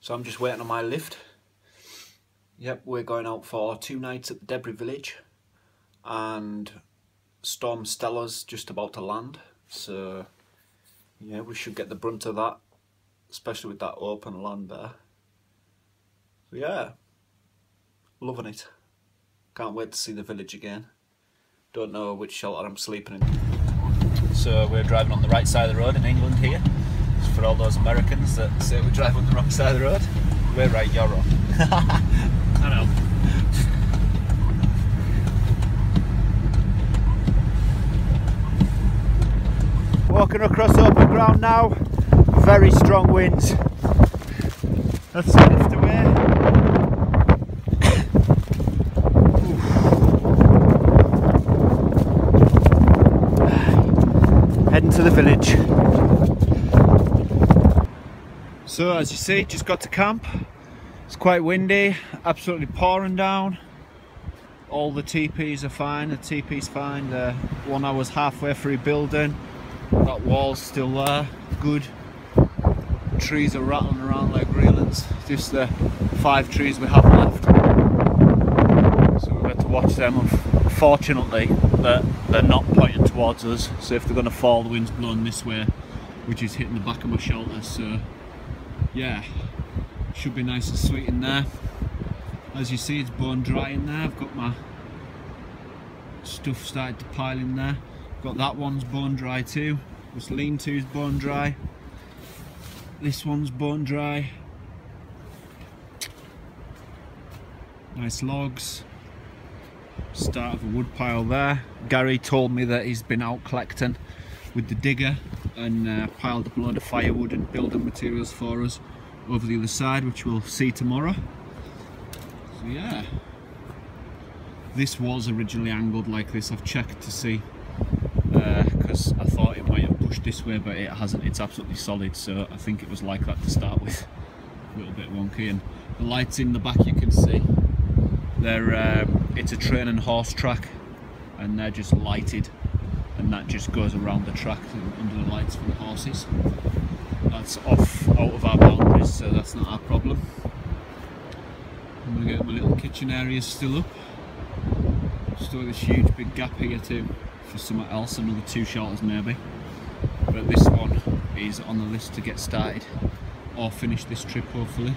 So I'm just waiting on my lift. Yep, we're going out for two nights at the Debris Village and Storm Stella's just about to land. So yeah, we should get the brunt of that, especially with that open land there. So yeah, loving it. Can't wait to see the village again. Don't know which shelter I'm sleeping in. So we're driving on the right side of the road in England here. For all those Americans that say we drive on the wrong side of the road, we're right, you're wrong. I know. Walking across open ground now, very strong winds. That's the lift away. Heading to the village. So as you see, just got to camp. It's quite windy, absolutely pouring down. All the teepees are fine, the teepee's fine. The one I was halfway through building, that wall's still there, good. Trees are rattling around like reelings. Just the five trees we have left. So we've got to watch them. Unfortunately, they're, they're not pointing towards us. So if they're going to fall, the wind's blowing this way, which is hitting the back of my shoulder. So yeah, should be nice and sweet in there. As you see, it's bone dry in there. I've got my stuff started to pile in there. Got that one's bone dry too. This lean to's bone dry. This one's bone dry. Nice logs. Start of a wood pile there. Gary told me that he's been out collecting with the digger and uh, piled up a load of firewood and building materials for us over the other side which we'll see tomorrow. So yeah. This was originally angled like this. I've checked to see because uh, I thought it might have pushed this way but it hasn't. It's absolutely solid so I think it was like that to start with. A little bit wonky and the lights in the back you can see. They're um, it's a train and horse track and they're just lighted and that just goes around the track under the lights for the horses. That's off out of our boundaries so that's not our problem. I'm to get my little kitchen area still up. Still this huge big gap here too for somewhere else, another two shelters maybe. But this one is on the list to get started or finish this trip hopefully.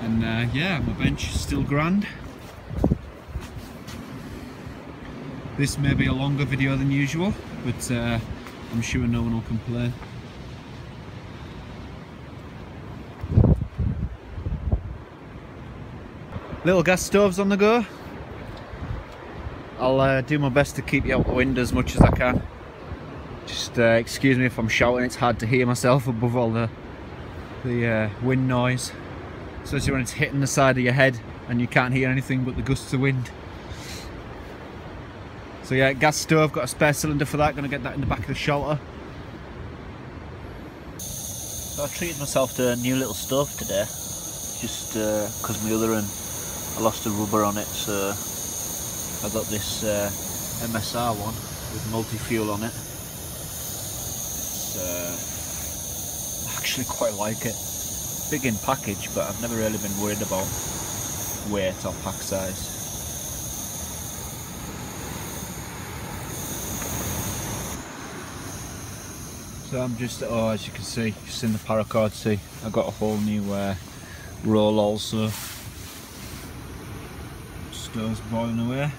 And uh, yeah, my bench is still grand. This may be a longer video than usual, but uh, I'm sure no one will complain. Little gas stoves on the go. I'll uh, do my best to keep you out the wind as much as I can. Just uh, excuse me if I'm shouting, it's hard to hear myself above all the, the uh, wind noise. Especially when it's hitting the side of your head and you can't hear anything but the gusts of wind. So yeah, gas stove, got a spare cylinder for that, gonna get that in the back of the shelter. So I treated myself to a new little stove today, just because uh, my other one, I lost the rubber on it, so I got this uh, MSR one with multi-fuel on it. It's uh, actually quite like it. Big in package, but I've never really been worried about weight or pack size. So I'm just, oh as you can see, just in the paracord see, I've got a whole new uh, roll also. Stove's boiling away.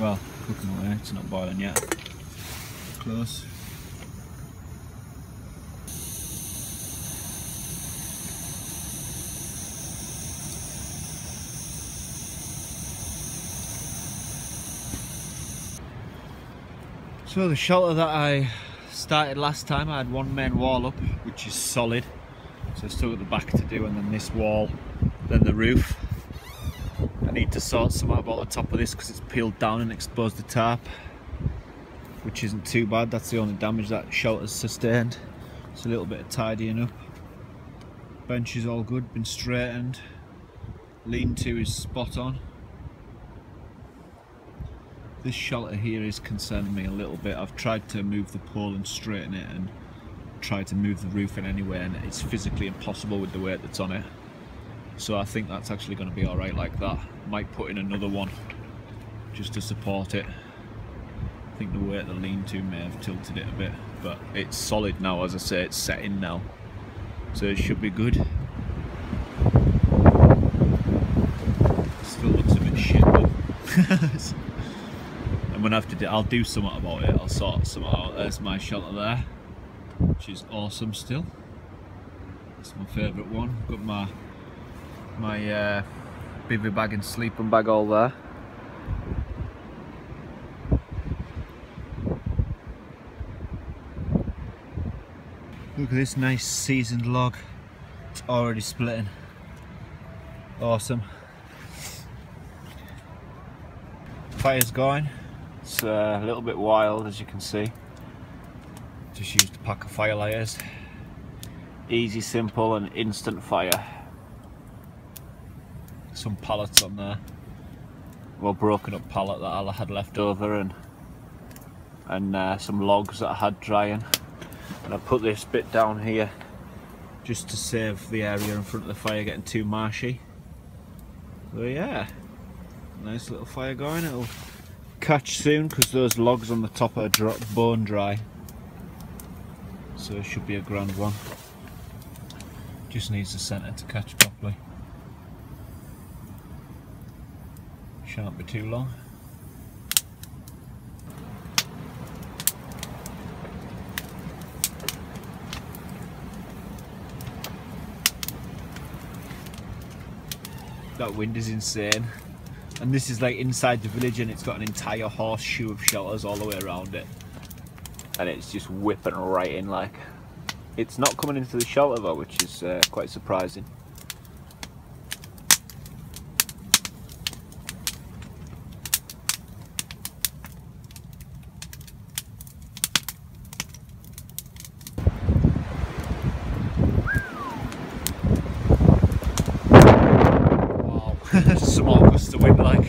Well, cooking away, it's not boiling yet. Close. So the shelter that I started last time I had one main wall up which is solid. So I still got the back to do and then this wall then the roof. I need to sort some out about the top of this because it's peeled down and exposed the tarp which isn't too bad. That's the only damage that shelter's sustained. It's a little bit of tidying up. Bench is all good been straightened. Lean-to is spot on this shelter here is concerning me a little bit. I've tried to move the pole and straighten it and tried to move the roof in any way and it's physically impossible with the weight that's on it. So I think that's actually going to be alright like that. Might put in another one just to support it. I think the weight the lean-to may have tilted it a bit, but it's solid now, as I say, it's set in now. So it should be good. Still looks a bit shit though. I'm gonna have to do, I'll do something about it, I'll sort something out. There's my shelter there, which is awesome still. It's my favourite one. Got my my uh, bivy bag and sleeping bag all there. Look at this nice seasoned log. It's already splitting. Awesome. Fire's going. It's uh, a little bit wild as you can see. Just used a pack of firelighters. Easy, simple and instant fire. Some pallets on there. Well broken up pallet that I had left over and and uh, some logs that I had drying and I put this bit down here just to save the area in front of the fire getting too marshy so yeah nice little fire going it'll catch soon because those logs on the top are bone dry. So it should be a grand one. Just needs the centre to catch properly. Shan't be too long. That wind is insane and this is like inside the village and it's got an entire horseshoe of shelters all the way around it. And it's just whipping right in like it's not coming into the shelter though which is uh, quite surprising small gust of wind like.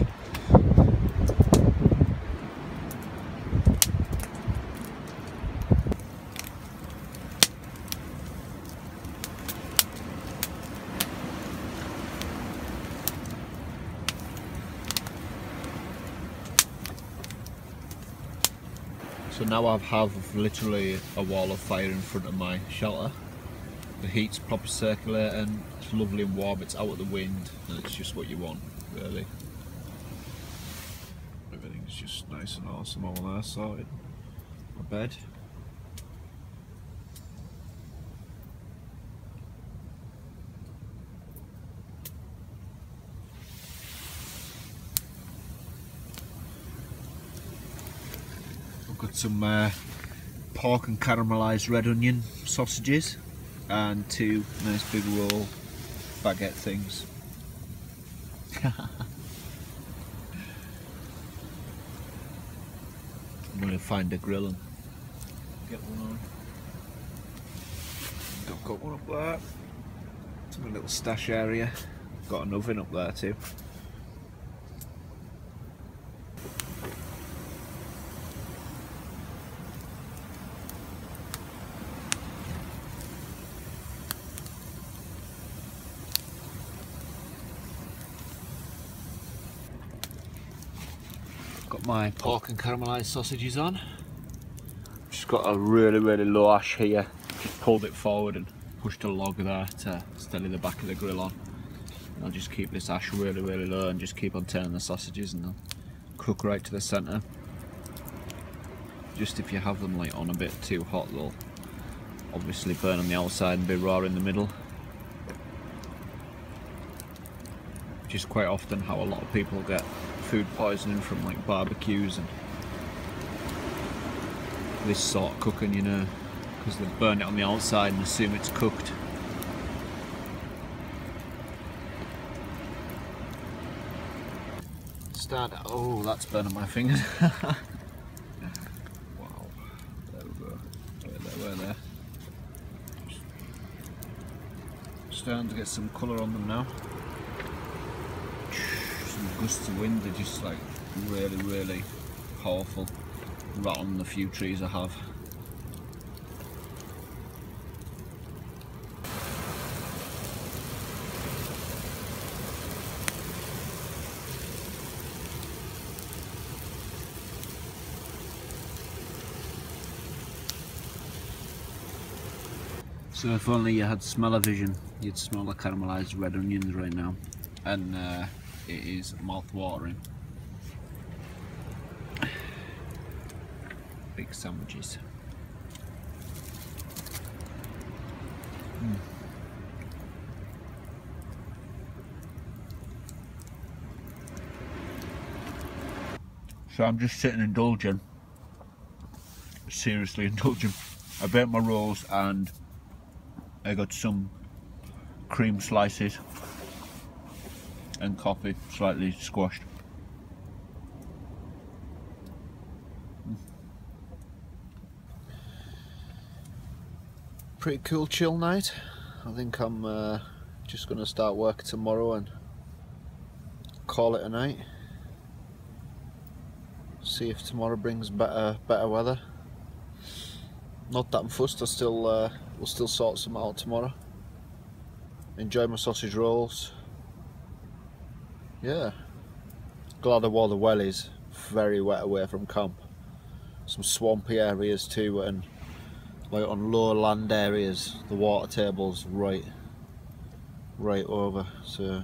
So now I have literally a wall of fire in front of my shelter the heat's proper circulating, it's lovely and warm, it's out of the wind, and it's just what you want, really. Everything's just nice and awesome over there, sorted. My bed. Some uh, pork and caramelised red onion sausages and two nice big roll baguette things. I'm going to find a grill and get one on. I've got one up there. It's my little stash area. Got an oven up there too. My pork and caramelised sausages on. Just got a really, really low ash here. Just pulled it forward and pushed a log there to steady the back of the grill on. And I'll just keep this ash really, really low and just keep on turning the sausages and they'll cook right to the centre. Just if you have them like on a bit too hot, they'll obviously burn on the outside and be raw in the middle. Which is quite often how a lot of people get food poisoning from like barbecues and this sort of cooking, you know, because they burn it on the outside and assume it's cooked. Start. Oh, that's burning my fingers. wow. There we go. There, there. Starting to get some colour on them now gusts of wind are just like really, really powerful. Rotten the few trees I have. So if only you had smell-o-vision, you'd smell the caramelised red onions right now. And uh, it is mouth-watering. Big sandwiches. Mm. So I'm just sitting indulging, seriously indulging. I baked my rolls and I got some cream slices and coffee slightly squashed. Pretty cool chill night. I think I'm uh, just going to start work tomorrow and call it a night see if tomorrow brings better better weather. Not that I'm fussed. I still uh, will still sort some out tomorrow. Enjoy my sausage rolls. Yeah. Glad I wore the wellies. Very wet away from camp. Some swampy areas too, and like on low land areas, the water table's right, right over. So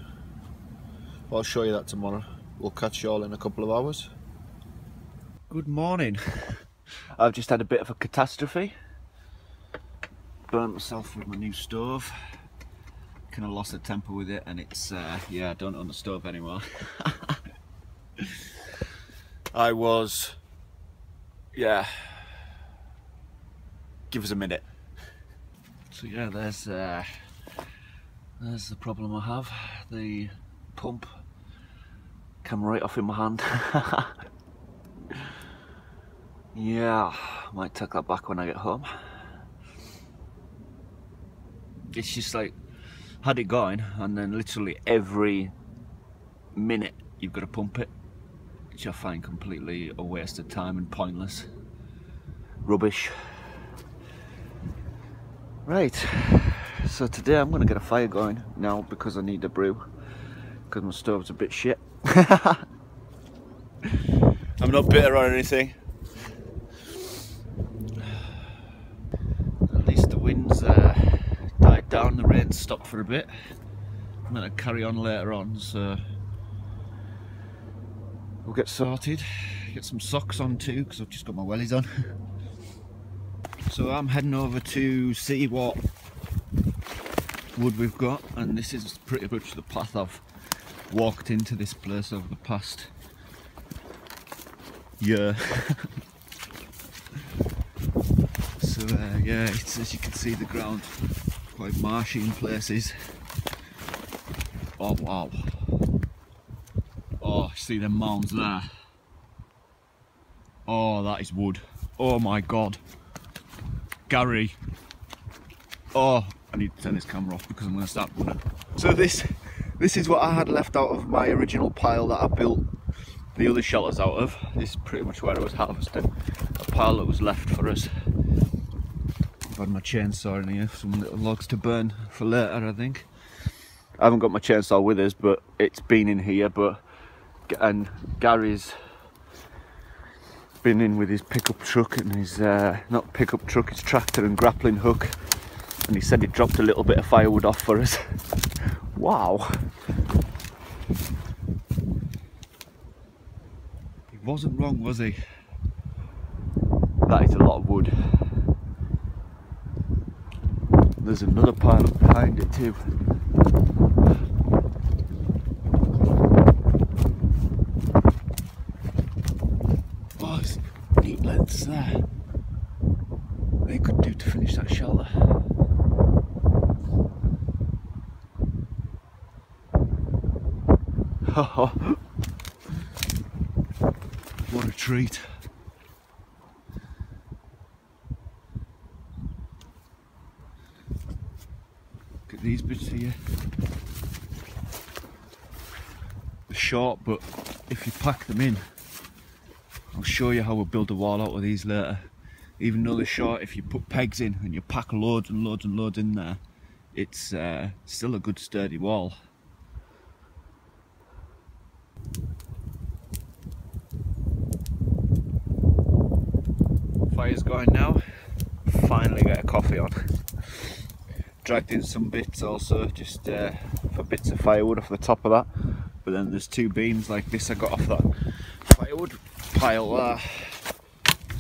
I'll show you that tomorrow. We'll catch you all in a couple of hours. Good morning. I've just had a bit of a catastrophe. Burnt myself with my new stove. Kind of lost the temper with it and it's, uh, yeah, I don't own the stove anymore. I was, yeah, give us a minute. So yeah, there's, uh, there's the problem I have. The pump came right off in my hand. Yeah, might take that back when I get home. It's just like, had it going, and then literally every minute you've got to pump it, which I find completely a waste of time and pointless. Rubbish. Right, so today I'm going to get a fire going now because I need a brew, because my stove's a bit shit. I'm not bitter or anything. Down, the rain stopped for a bit. I'm going to carry on later on, so we'll get sorted. Get some socks on too, because I've just got my wellies on. so I'm heading over to see what wood we've got, and this is pretty much the path I've walked into this place over the past year. so uh, yeah, as you can see the ground quite marshy in places. Oh wow. Oh, see them mounds there. Oh, that is wood. Oh my god. Gary. Oh, I need to turn this camera off because I'm going to start running. So this, this is what I had left out of my original pile that I built the other shelters out of. This is pretty much where I was harvesting. A pile that was left for us. I've had my chainsaw in here, some little logs to burn for later I think. I haven't got my chainsaw with us but it's been in here but and Gary's been in with his pickup truck and his uh, not pickup truck, his tractor and grappling hook and he said he dropped a little bit of firewood off for us. wow. He wasn't wrong was he? That is a lot of wood. There's another pile behind it too. Oh, there's neat lengths there. They could do to finish that shelter. what a treat. These bits here. They're short, but if you pack them in, I'll show you how we build a wall out of these later. Even though they're short, if you put pegs in and you pack loads and loads and loads in there, it's uh, still a good sturdy wall. Fire's going now. Finally get a coffee on. Dragged in some bits also, just uh, for bits of firewood off the top of that. But then there's two beams like this I got off that firewood pile there.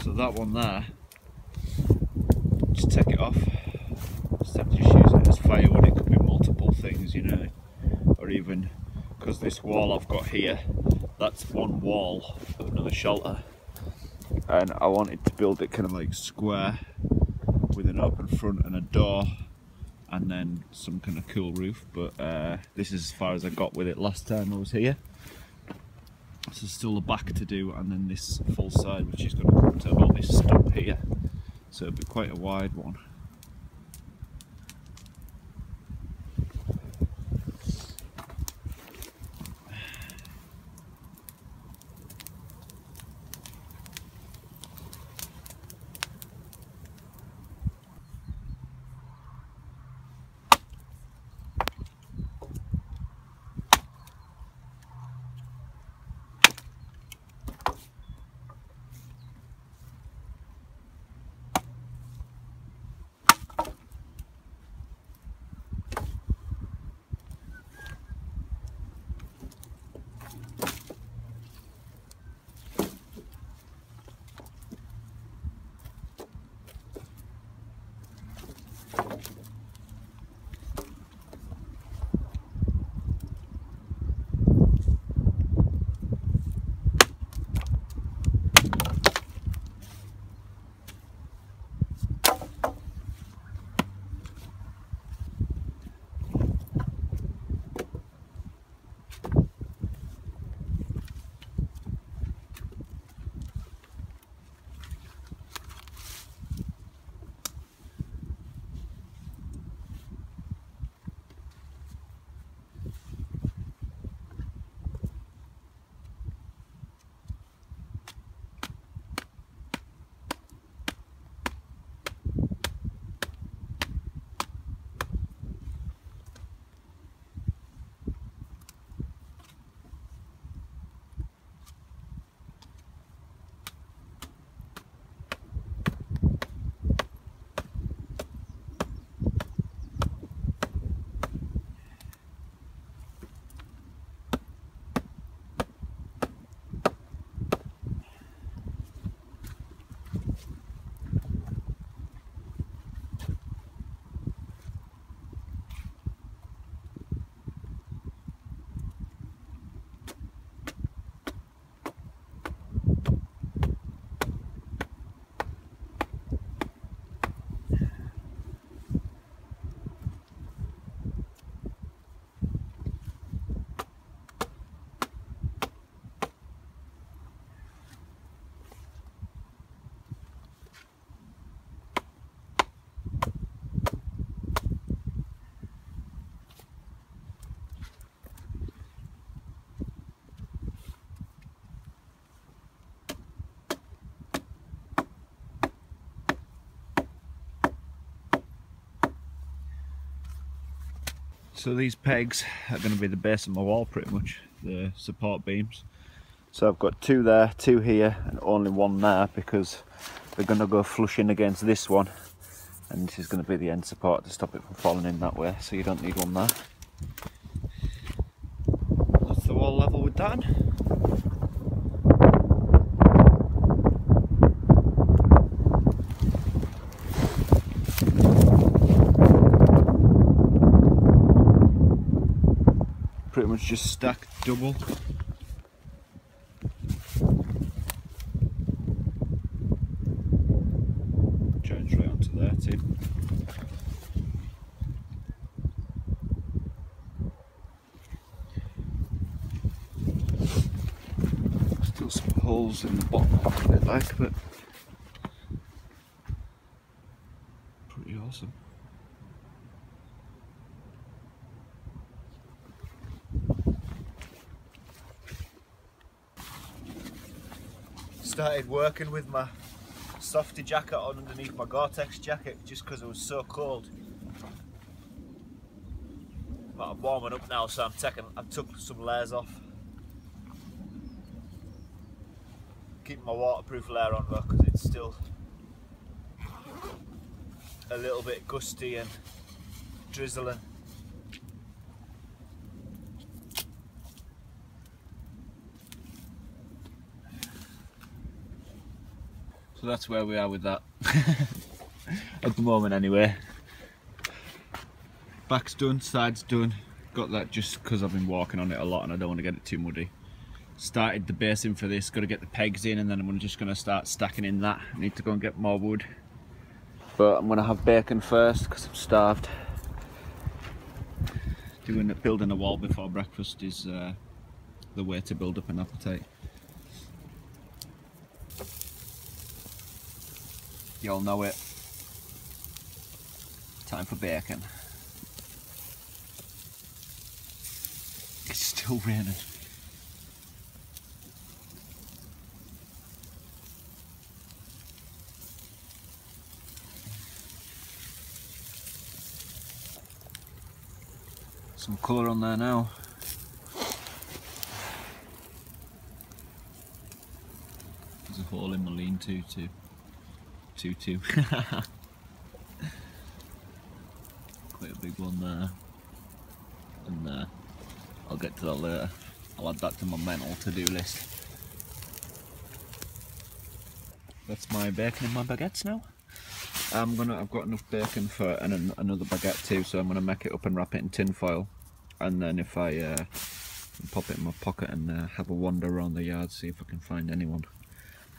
So that one there, just take it off. Instead of just using it as firewood, it could be multiple things, you know, or even because this wall I've got here, that's one wall of another shelter and I wanted to build it kind of like square with an open front and a door and then some kind of cool roof but uh, this is as far as I got with it last time I was here. So still the back to do and then this full side which is going to come to about this stump here. So it'll be quite a wide one So these pegs are going to be the base of my wall pretty much, the support beams. So I've got two there, two here and only one there because they're going to go flush in against this one and this is going to be the end support to stop it from falling in that way so you don't need one there. That's the wall level with that. Much just stacked double. Joins right onto there eh? too. Still some holes in the bottom of it like, but pretty awesome. Started working with my softy jacket on underneath my Gore-Tex jacket just because it was so cold. But I'm warming up now so I'm taking, I took some layers off. Keeping my waterproof layer on though because it's still a little bit gusty and drizzling. So that's where we are with that. At the moment anyway. Back's done, side's done. Got that just because I've been walking on it a lot and I don't want to get it too muddy. Started the basing for this, got to get the pegs in and then I'm just going to start stacking in that. I need to go and get more wood. But I'm going to have bacon first because I'm starved. Doing Building a wall before breakfast is uh, the way to build up an appetite. You all know it. Time for bacon. It's still raining. Some colour on there now. There's a hole in my lean-to too. Two-two. Quite a big one there. And there. I'll get to that later. I'll add that to my mental to-do list. That's my bacon and my baguettes now. I'm gonna. I've got enough bacon for an, another baguette too, so I'm gonna make it up and wrap it in tin foil, and then if I uh, pop it in my pocket and uh, have a wander around the yard, see if I can find anyone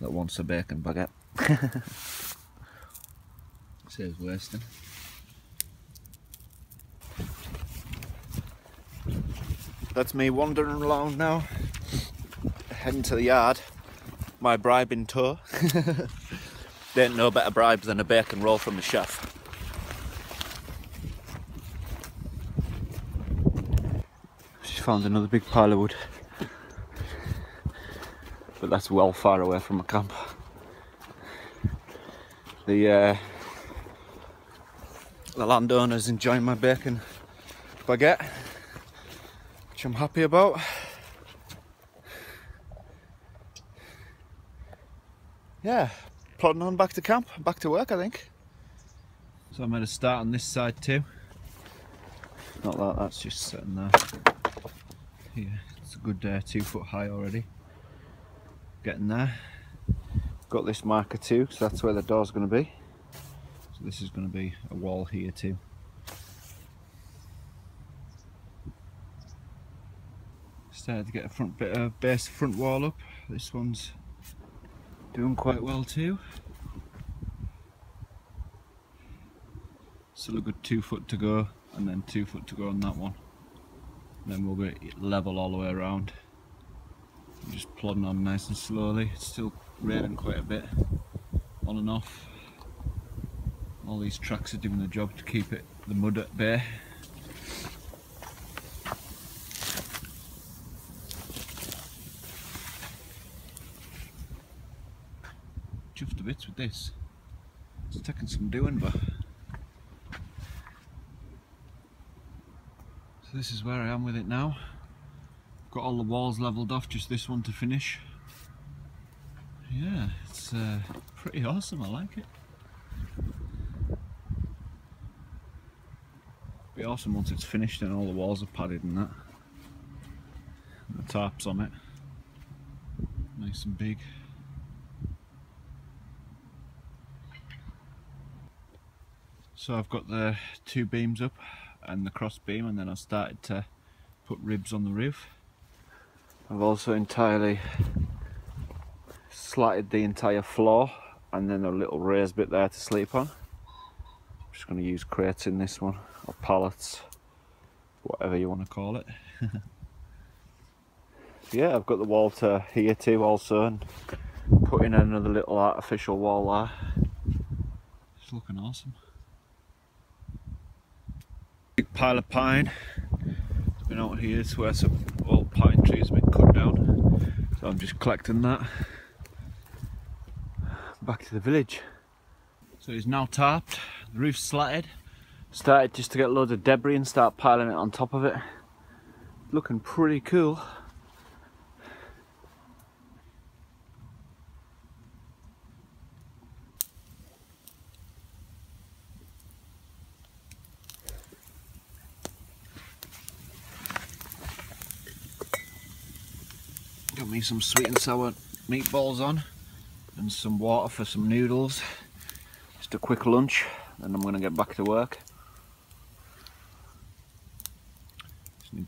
that wants a bacon baguette. Saves wasting. That's me wandering along now, heading to the yard. My bribe in tow. There ain't no better bribe than a bacon roll from the chef. She's found another big pile of wood. But that's well far away from the camp. The uh, the landowner's enjoying my bacon baguette, which I'm happy about. Yeah, plodding on back to camp, back to work I think. So I'm going to start on this side too. Not that, that's just sitting there. Yeah, it's a good uh, two foot high already. Getting there. Got this marker too, so that's where the door's going to be. This is going to be a wall here too. Started to get a front bit of base front wall up. This one's doing quite well too. Still a good two foot to go and then two foot to go on that one. And then we'll be level all the way around. I'm just plodding on nice and slowly. It's still raining quite a bit on and off. All these tracks are doing the job to keep it the mud at bay. chuffed to bits with this. It's taking some doing, but so this is where I am with it now. Got all the walls levelled off, just this one to finish. Yeah, it's uh, pretty awesome. I like it. Awesome once it's finished and all the walls are padded and that. And the tarps on it, nice and big. So I've got the two beams up and the cross beam and then I started to put ribs on the roof. I've also entirely slatted the entire floor and then a little raised bit there to sleep on. I'm just going to use crates in this one or pallets, whatever you want to call it. yeah, I've got the wall to here too also and put in another little artificial wall there. It's looking awesome. Big pile of pine. It's been out here, it's where some old pine trees have been cut down. So I'm just collecting that. Back to the village. So it's now tarped, the roof's slatted started just to get loads of debris and start piling it on top of it looking pretty cool Got me some sweet and sour meatballs on and some water for some noodles. Just a quick lunch, then I'm gonna get back to work.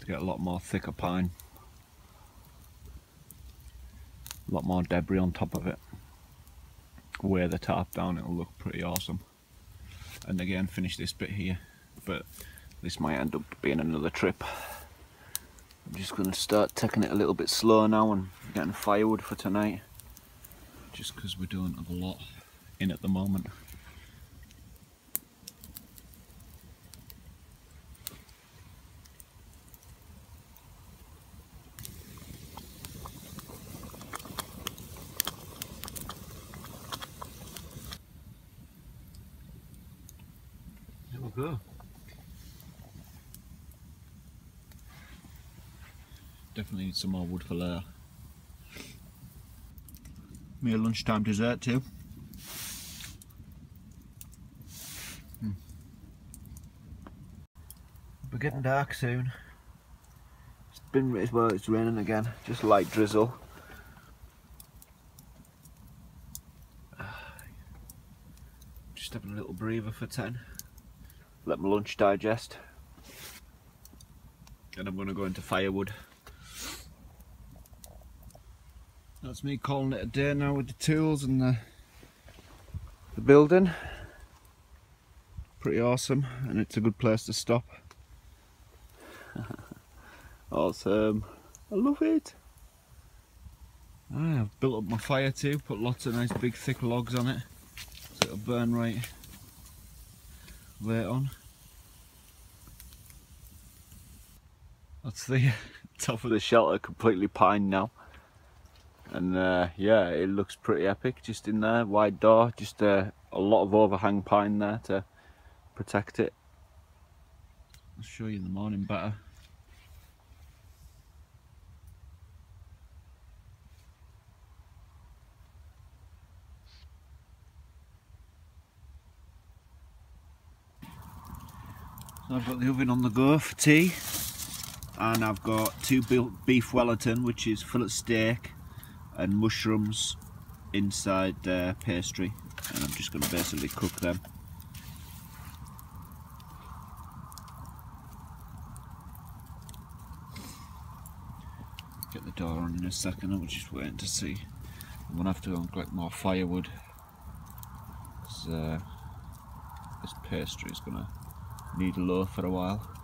Get a lot more thicker pine. A lot more debris on top of it. Wear the tarp down, it'll look pretty awesome. And again, finish this bit here. But this might end up being another trip. I'm just going to start taking it a little bit slow now and getting firewood for tonight. Just because we don't have a lot in at the moment. Definitely need some more wood for later. Me a lunchtime dessert too. Hmm. We're getting dark soon. It's been as well. It's raining again. Just light drizzle. Just having a little breather for ten. Let my lunch digest. And I'm going to go into firewood. That's me calling it a day now with the tools and the, the building. Pretty awesome and it's a good place to stop. awesome. I love it. I've built up my fire too, put lots of nice big thick logs on it so it'll burn right later on. That's the top of the shelter completely pine now and uh, yeah it looks pretty epic just in there. Wide door just uh, a lot of overhang pine there to protect it. I'll show you in the morning better. So I've got the oven on the go for tea. And I've got two beef Wellington which is fillet steak and mushrooms inside uh, pastry and I'm just going to basically cook them. Get the door on in a second, I'm just waiting to see. I'm going to have to go and collect more firewood. Uh, this pastry is going to need a low for a while.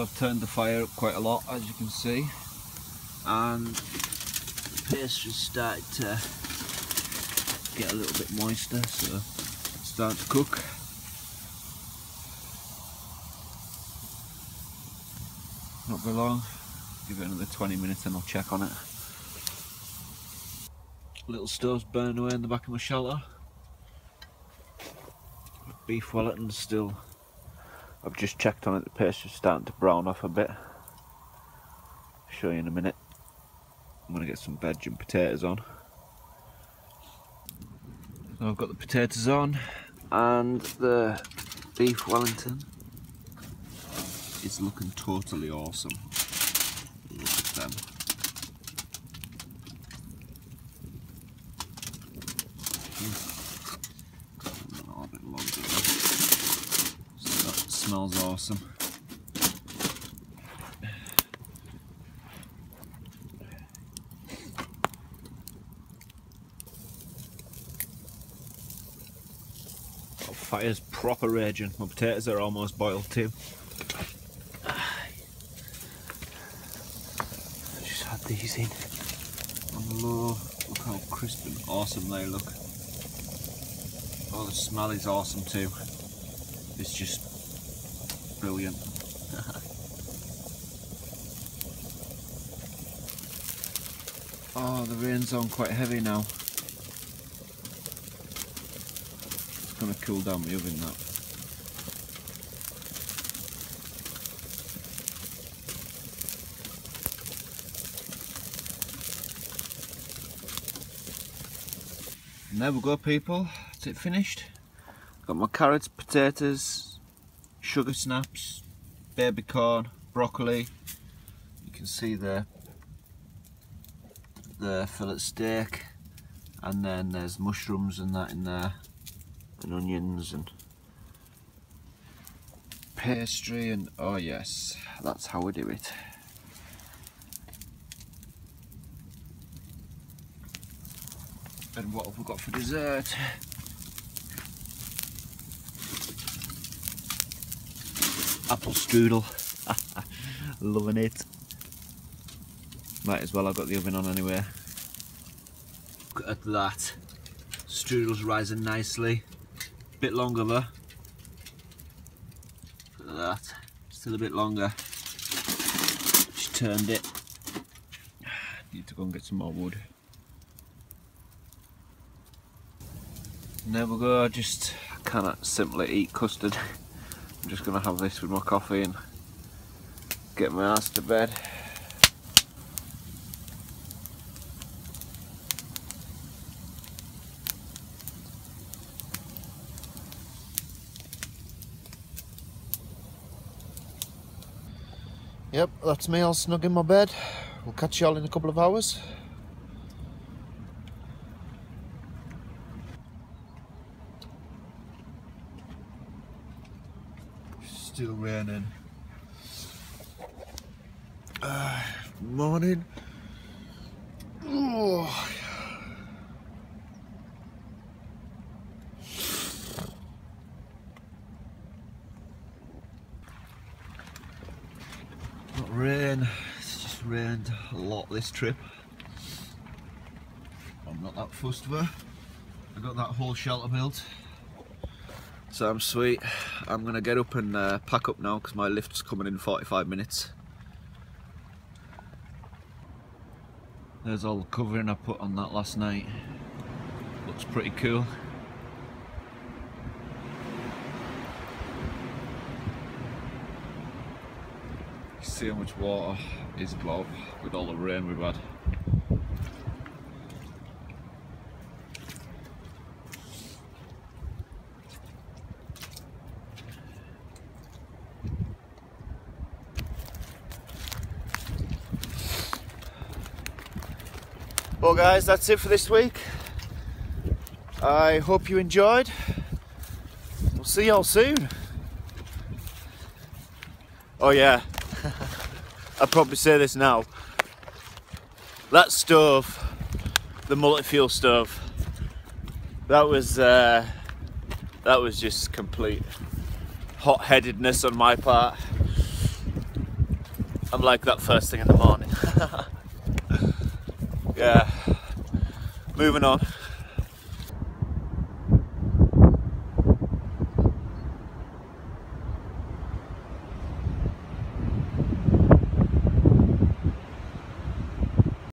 I've turned the fire up quite a lot as you can see and the pastry's started to get a little bit moister so it's starting to cook. Not very long, give it another 20 minutes and I'll check on it. Little stove's burning away in the back of my shelter. Beef Wellington's still I've just checked on it, the paste is starting to brown off a bit. I'll show you in a minute. I'm going to get some veg and potatoes on. So I've got the potatoes on and the beef Wellington is looking totally awesome. Look at them. smells awesome. Oh, fire's proper raging. My potatoes are almost boiled too. Just had these in on low. Look how crisp and awesome they look. Oh, the smell is awesome too. It's just brilliant. oh, the rain's on quite heavy now. It's going to cool down the oven that. And there we go people, that's it finished. Got my carrots, potatoes, sugar snaps, baby corn, broccoli. You can see the the fillet steak, and then there's mushrooms and that in there, and onions and pastry and oh yes, that's how we do it. And what have we got for dessert? Apple strudel. Loving it. Might as well, I've got the oven on anyway. Look at that. Strudel's rising nicely. Bit longer though. Look at that. Still a bit longer. Just turned it. Need to go and get some more wood. And there we go, just cannot simply eat custard. I'm just gonna have this with my coffee and get my ass to bed. Yep, that's me all snug in my bed. We'll catch you all in a couple of hours. Uh, morning. Oh. Rain, it's just rained a lot this trip. I'm not that fussed though. I got that whole shelter built. So I'm sweet. I'm gonna get up and uh, pack up now because my lift's coming in 45 minutes. There's all the covering I put on that last night. Looks pretty cool. see how much water is above with all the rain we've had. Well guys, that's it for this week. I hope you enjoyed. We'll see y'all soon. Oh yeah, I'd probably say this now. That stove, the multi-fuel stove, that was uh, that was just complete hot-headedness on my part. I'm like that first thing in the morning. yeah, moving on.